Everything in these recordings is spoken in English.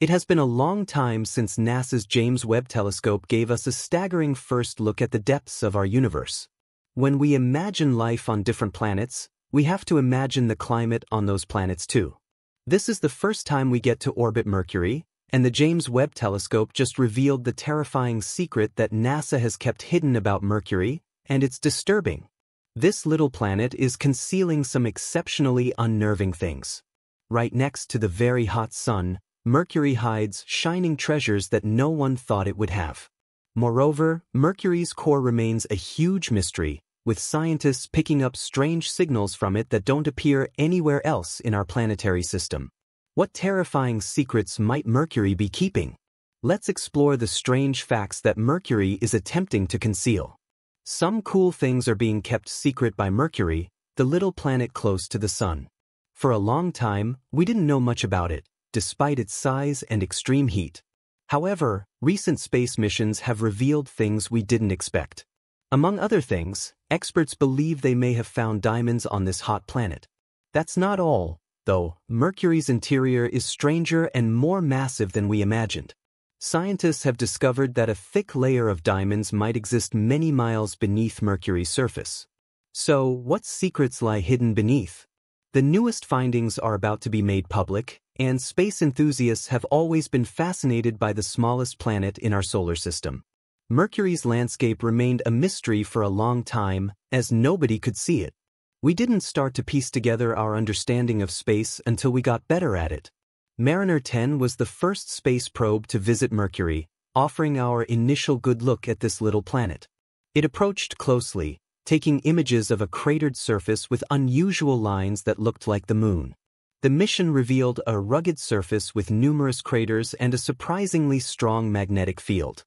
It has been a long time since NASA's James Webb Telescope gave us a staggering first look at the depths of our universe. When we imagine life on different planets, we have to imagine the climate on those planets too. This is the first time we get to orbit Mercury, and the James Webb Telescope just revealed the terrifying secret that NASA has kept hidden about Mercury, and it's disturbing. This little planet is concealing some exceptionally unnerving things. Right next to the very hot sun, Mercury hides shining treasures that no one thought it would have. Moreover, Mercury's core remains a huge mystery, with scientists picking up strange signals from it that don't appear anywhere else in our planetary system. What terrifying secrets might Mercury be keeping? Let's explore the strange facts that Mercury is attempting to conceal. Some cool things are being kept secret by Mercury, the little planet close to the Sun. For a long time, we didn't know much about it, despite its size and extreme heat. However, recent space missions have revealed things we didn't expect. Among other things, experts believe they may have found diamonds on this hot planet. That's not all, though. Mercury's interior is stranger and more massive than we imagined. Scientists have discovered that a thick layer of diamonds might exist many miles beneath Mercury's surface. So, what secrets lie hidden beneath? The newest findings are about to be made public, and space enthusiasts have always been fascinated by the smallest planet in our solar system. Mercury's landscape remained a mystery for a long time, as nobody could see it. We didn't start to piece together our understanding of space until we got better at it. Mariner 10 was the first space probe to visit Mercury, offering our initial good look at this little planet. It approached closely, taking images of a cratered surface with unusual lines that looked like the moon. The mission revealed a rugged surface with numerous craters and a surprisingly strong magnetic field.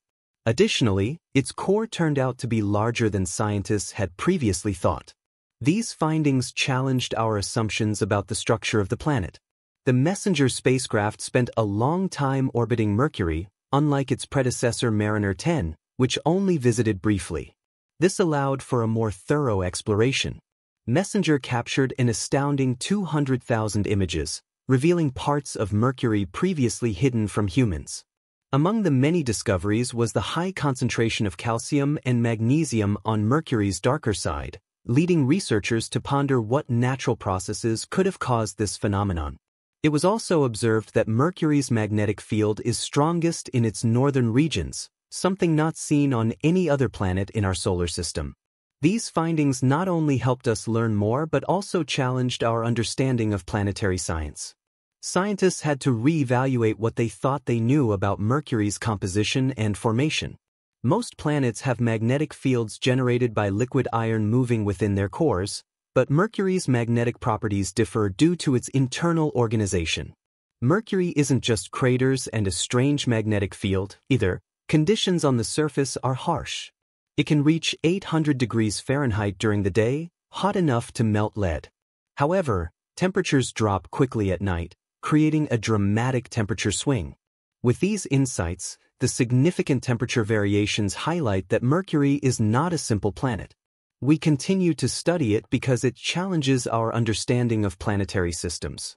Additionally, its core turned out to be larger than scientists had previously thought. These findings challenged our assumptions about the structure of the planet. The Messenger spacecraft spent a long time orbiting Mercury, unlike its predecessor Mariner 10, which only visited briefly. This allowed for a more thorough exploration. Messenger captured an astounding 200,000 images, revealing parts of Mercury previously hidden from humans. Among the many discoveries was the high concentration of calcium and magnesium on Mercury's darker side, leading researchers to ponder what natural processes could have caused this phenomenon. It was also observed that Mercury's magnetic field is strongest in its northern regions, something not seen on any other planet in our solar system. These findings not only helped us learn more but also challenged our understanding of planetary science. Scientists had to re-evaluate what they thought they knew about Mercury's composition and formation. Most planets have magnetic fields generated by liquid iron moving within their cores, but Mercury's magnetic properties differ due to its internal organization. Mercury isn't just craters and a strange magnetic field, either. Conditions on the surface are harsh. It can reach 800 degrees Fahrenheit during the day, hot enough to melt lead. However, temperatures drop quickly at night, creating a dramatic temperature swing. With these insights, the significant temperature variations highlight that Mercury is not a simple planet. We continue to study it because it challenges our understanding of planetary systems.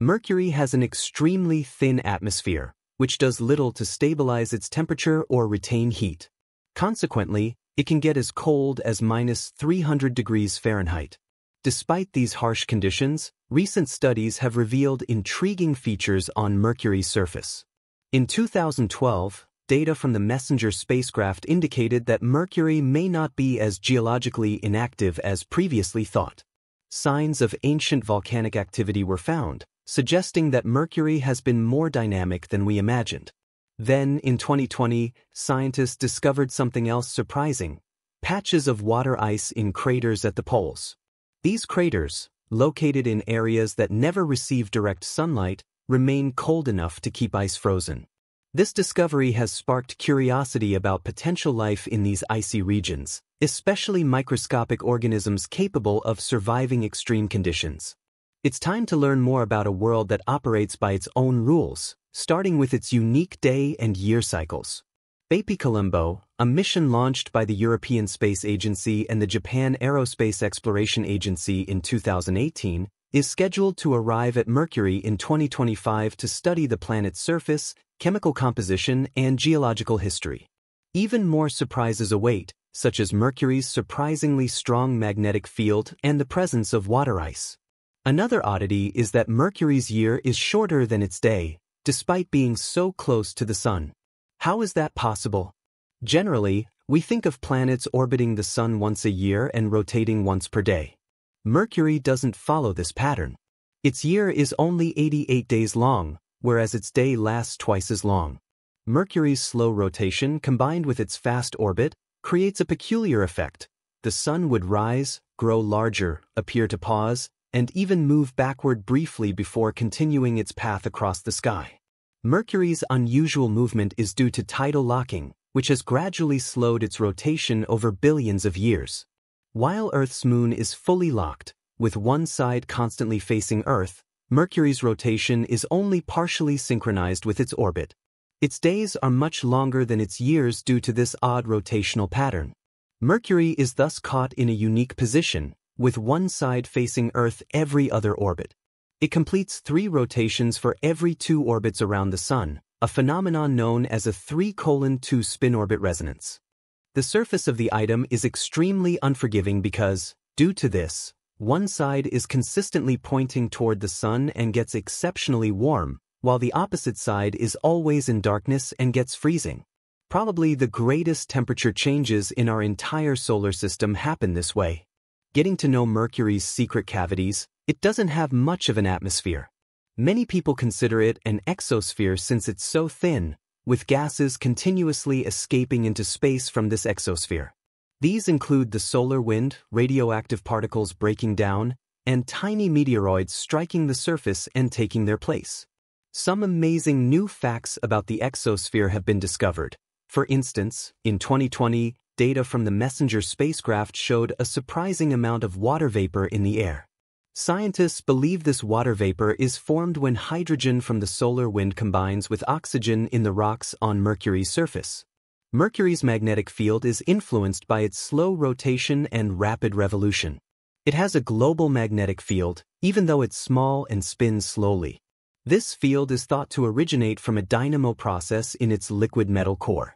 Mercury has an extremely thin atmosphere, which does little to stabilize its temperature or retain heat. Consequently, it can get as cold as minus 300 degrees Fahrenheit. Despite these harsh conditions, recent studies have revealed intriguing features on Mercury's surface. In 2012, data from the Messenger spacecraft indicated that Mercury may not be as geologically inactive as previously thought. Signs of ancient volcanic activity were found, suggesting that Mercury has been more dynamic than we imagined. Then, in 2020, scientists discovered something else surprising, patches of water ice in craters at the poles. These craters, located in areas that never receive direct sunlight, remain cold enough to keep ice frozen. This discovery has sparked curiosity about potential life in these icy regions, especially microscopic organisms capable of surviving extreme conditions. It's time to learn more about a world that operates by its own rules, starting with its unique day and year cycles. BepiColombo, a mission launched by the European Space Agency and the Japan Aerospace Exploration Agency in 2018, is scheduled to arrive at Mercury in 2025 to study the planet's surface, chemical composition, and geological history. Even more surprises await, such as Mercury's surprisingly strong magnetic field and the presence of water ice. Another oddity is that Mercury's year is shorter than its day, despite being so close to the Sun. How is that possible? Generally, we think of planets orbiting the Sun once a year and rotating once per day. Mercury doesn't follow this pattern. Its year is only 88 days long, whereas its day lasts twice as long. Mercury's slow rotation combined with its fast orbit creates a peculiar effect. The Sun would rise, grow larger, appear to pause, and even move backward briefly before continuing its path across the sky. Mercury's unusual movement is due to tidal locking, which has gradually slowed its rotation over billions of years. While Earth's moon is fully locked, with one side constantly facing Earth, Mercury's rotation is only partially synchronized with its orbit. Its days are much longer than its years due to this odd rotational pattern. Mercury is thus caught in a unique position, with one side facing Earth every other orbit. It completes three rotations for every two orbits around the Sun, a phenomenon known as a 3-2 spin-orbit resonance. The surface of the item is extremely unforgiving because, due to this, one side is consistently pointing toward the sun and gets exceptionally warm, while the opposite side is always in darkness and gets freezing. Probably the greatest temperature changes in our entire solar system happen this way. Getting to know Mercury's secret cavities, it doesn't have much of an atmosphere. Many people consider it an exosphere since it's so thin, with gases continuously escaping into space from this exosphere. These include the solar wind, radioactive particles breaking down, and tiny meteoroids striking the surface and taking their place. Some amazing new facts about the exosphere have been discovered. For instance, in 2020, data from the MESSENGER spacecraft showed a surprising amount of water vapor in the air. Scientists believe this water vapor is formed when hydrogen from the solar wind combines with oxygen in the rocks on Mercury's surface. Mercury's magnetic field is influenced by its slow rotation and rapid revolution. It has a global magnetic field, even though it's small and spins slowly. This field is thought to originate from a dynamo process in its liquid metal core.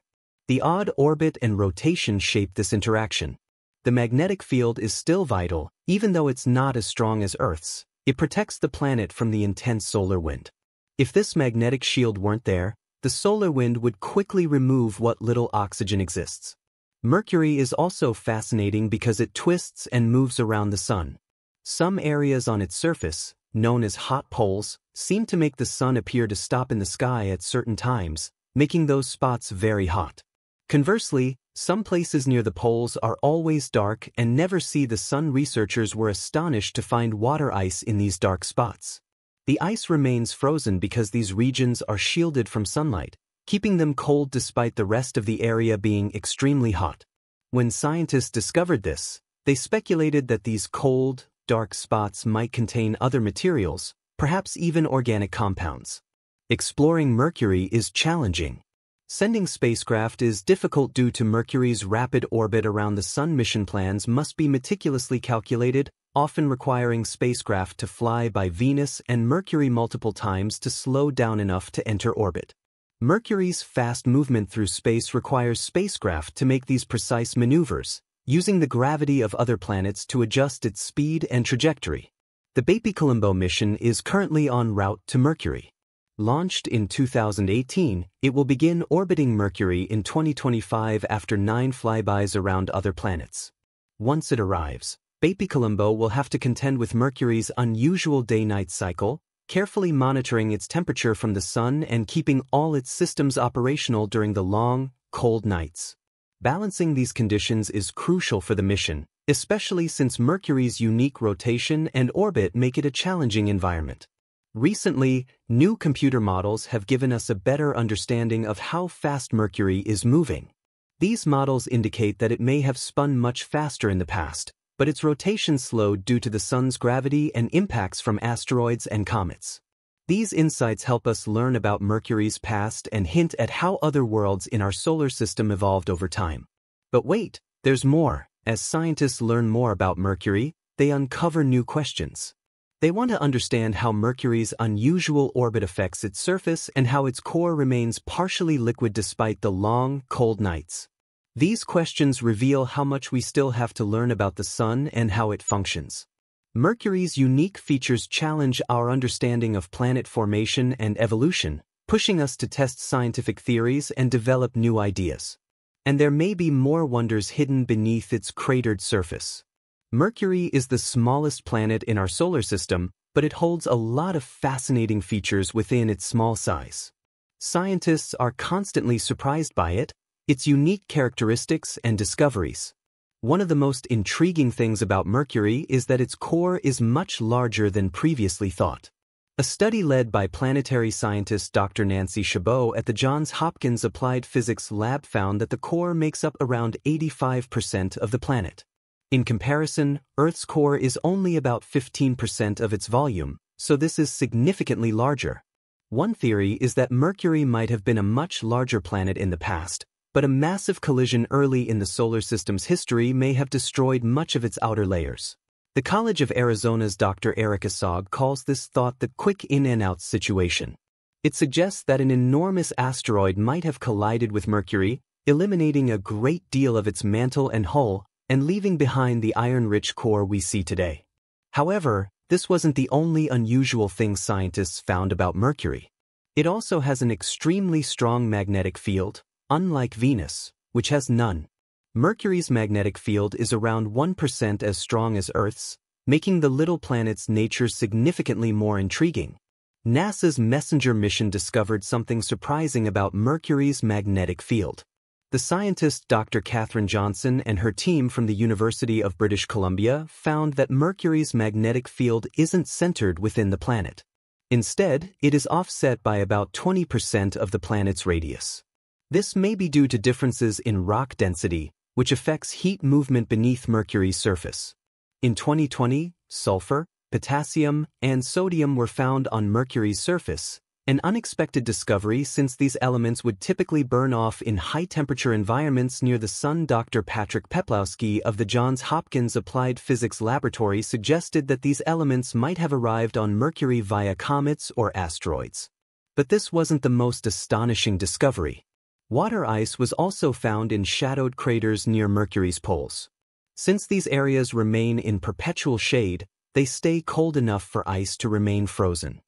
The odd orbit and rotation shape this interaction. The magnetic field is still vital, even though it's not as strong as Earth's. It protects the planet from the intense solar wind. If this magnetic shield weren't there, the solar wind would quickly remove what little oxygen exists. Mercury is also fascinating because it twists and moves around the sun. Some areas on its surface, known as hot poles, seem to make the sun appear to stop in the sky at certain times, making those spots very hot. Conversely, some places near the poles are always dark and never see the sun. Researchers were astonished to find water ice in these dark spots. The ice remains frozen because these regions are shielded from sunlight, keeping them cold despite the rest of the area being extremely hot. When scientists discovered this, they speculated that these cold, dark spots might contain other materials, perhaps even organic compounds. Exploring Mercury is challenging, Sending spacecraft is difficult due to Mercury's rapid orbit around the Sun mission plans must be meticulously calculated, often requiring spacecraft to fly by Venus and Mercury multiple times to slow down enough to enter orbit. Mercury's fast movement through space requires spacecraft to make these precise maneuvers, using the gravity of other planets to adjust its speed and trajectory. The BepiColombo mission is currently en route to Mercury. Launched in 2018, it will begin orbiting Mercury in 2025 after nine flybys around other planets. Once it arrives, Baby BepiColombo will have to contend with Mercury's unusual day-night cycle, carefully monitoring its temperature from the sun and keeping all its systems operational during the long, cold nights. Balancing these conditions is crucial for the mission, especially since Mercury's unique rotation and orbit make it a challenging environment. Recently, new computer models have given us a better understanding of how fast Mercury is moving. These models indicate that it may have spun much faster in the past, but its rotation slowed due to the Sun's gravity and impacts from asteroids and comets. These insights help us learn about Mercury's past and hint at how other worlds in our solar system evolved over time. But wait, there's more. As scientists learn more about Mercury, they uncover new questions. They want to understand how Mercury's unusual orbit affects its surface and how its core remains partially liquid despite the long, cold nights. These questions reveal how much we still have to learn about the Sun and how it functions. Mercury's unique features challenge our understanding of planet formation and evolution, pushing us to test scientific theories and develop new ideas. And there may be more wonders hidden beneath its cratered surface. Mercury is the smallest planet in our solar system, but it holds a lot of fascinating features within its small size. Scientists are constantly surprised by it, its unique characteristics and discoveries. One of the most intriguing things about Mercury is that its core is much larger than previously thought. A study led by planetary scientist Dr. Nancy Chabot at the Johns Hopkins Applied Physics Lab found that the core makes up around 85% of the planet. In comparison, Earth's core is only about 15% of its volume, so this is significantly larger. One theory is that Mercury might have been a much larger planet in the past, but a massive collision early in the solar system's history may have destroyed much of its outer layers. The College of Arizona's Dr. Eric Asphaug calls this thought the quick in and out situation. It suggests that an enormous asteroid might have collided with Mercury, eliminating a great deal of its mantle and hull and leaving behind the iron-rich core we see today. However, this wasn't the only unusual thing scientists found about Mercury. It also has an extremely strong magnetic field, Unlike Venus, which has none, Mercury's magnetic field is around 1% as strong as Earth's, making the little planet's nature significantly more intriguing. NASA's MESSENGER mission discovered something surprising about Mercury's magnetic field. The scientist Dr. Catherine Johnson and her team from the University of British Columbia found that Mercury's magnetic field isn't centered within the planet. Instead, it is offset by about 20% of the planet's radius. This may be due to differences in rock density, which affects heat movement beneath Mercury's surface. In 2020, sulfur, potassium, and sodium were found on Mercury's surface, an unexpected discovery since these elements would typically burn off in high-temperature environments near the Sun. Dr. Patrick Peplowski of the Johns Hopkins Applied Physics Laboratory suggested that these elements might have arrived on Mercury via comets or asteroids. But this wasn't the most astonishing discovery. Water ice was also found in shadowed craters near Mercury's poles. Since these areas remain in perpetual shade, they stay cold enough for ice to remain frozen.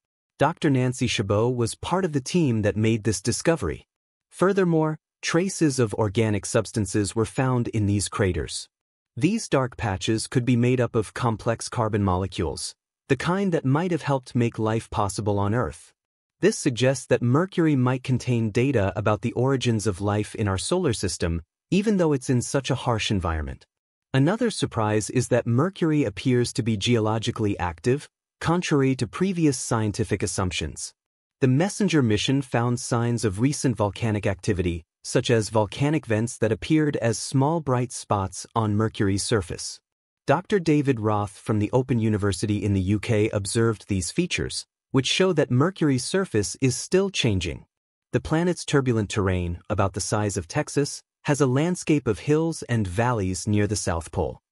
Dr. Nancy Chabot was part of the team that made this discovery. Furthermore, traces of organic substances were found in these craters. These dark patches could be made up of complex carbon molecules, the kind that might have helped make life possible on Earth. This suggests that Mercury might contain data about the origins of life in our solar system, even though it's in such a harsh environment. Another surprise is that Mercury appears to be geologically active, contrary to previous scientific assumptions. The MESSENGER mission found signs of recent volcanic activity, such as volcanic vents that appeared as small bright spots on Mercury's surface. Dr. David Roth from the Open University in the UK observed these features, which show that Mercury's surface is still changing. The planet's turbulent terrain, about the size of Texas, has a landscape of hills and valleys near the South Pole.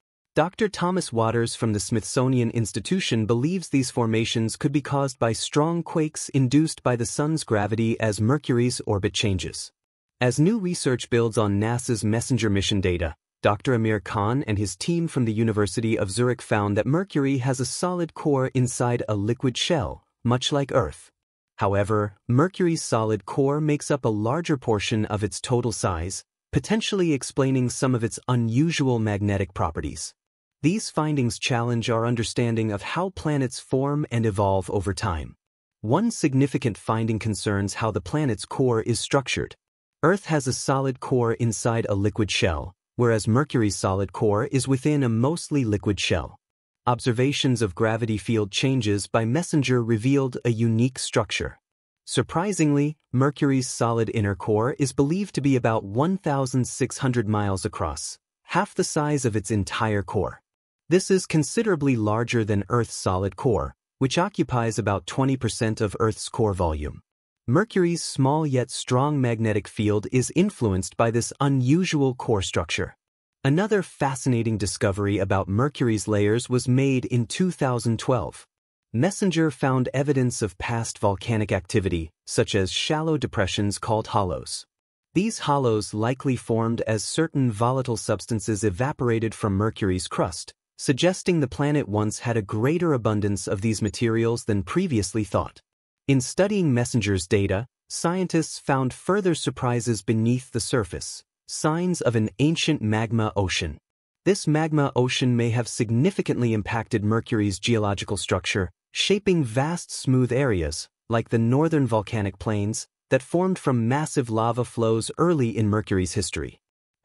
Dr. Thomas Watters from the Smithsonian Institution believes these formations could be caused by strong quakes induced by the Sun's gravity as Mercury's orbit changes. As new research builds on NASA's MESSENGER mission data, Dr. Amir Khan and his team from the University of Zurich found that Mercury has a solid core inside a liquid shell, much like Earth. However, Mercury's solid core makes up a larger portion of its total size, potentially explaining some of its unusual magnetic properties. These findings challenge our understanding of how planets form and evolve over time. One significant finding concerns how the planet's core is structured. Earth has a solid core inside a liquid shell, whereas Mercury's solid core is within a mostly liquid shell. Observations of gravity field changes by MESSENGER revealed a unique structure. Surprisingly, Mercury's solid inner core is believed to be about 1,600 miles across, half the size of its entire core. This is considerably larger than Earth's solid core, which occupies about 20% of Earth's core volume. Mercury's small yet strong magnetic field is influenced by this unusual core structure. Another fascinating discovery about Mercury's layers was made in 2012. MESSENGER found evidence of past volcanic activity, such as shallow depressions called hollows. These hollows likely formed as certain volatile substances evaporated from Mercury's crust, suggesting the planet once had a greater abundance of these materials than previously thought. In studying MESSENGER's data, scientists found further surprises beneath the surface, signs of an ancient magma ocean. This magma ocean may have significantly impacted Mercury's geological structure, shaping vast smooth areas, like the northern volcanic plains, that formed from massive lava flows early in Mercury's history.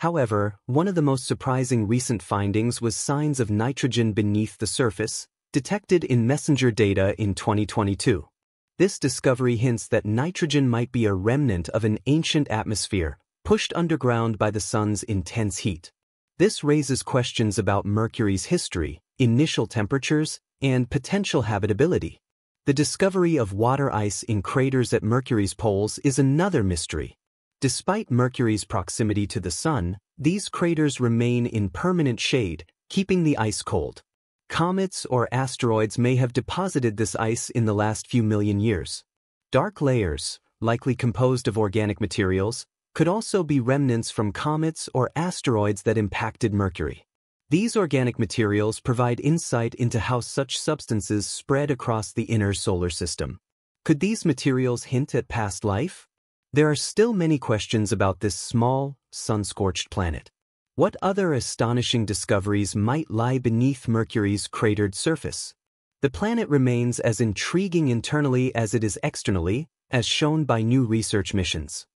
However, one of the most surprising recent findings was signs of nitrogen beneath the surface, detected in messenger data in 2022. This discovery hints that nitrogen might be a remnant of an ancient atmosphere, pushed underground by the sun's intense heat. This raises questions about Mercury's history, initial temperatures, and potential habitability. The discovery of water ice in craters at Mercury's poles is another mystery. Despite Mercury's proximity to the Sun, these craters remain in permanent shade, keeping the ice cold. Comets or asteroids may have deposited this ice in the last few million years. Dark layers, likely composed of organic materials, could also be remnants from comets or asteroids that impacted Mercury. These organic materials provide insight into how such substances spread across the inner solar system. Could these materials hint at past life? There are still many questions about this small, sun-scorched planet. What other astonishing discoveries might lie beneath Mercury's cratered surface? The planet remains as intriguing internally as it is externally, as shown by new research missions.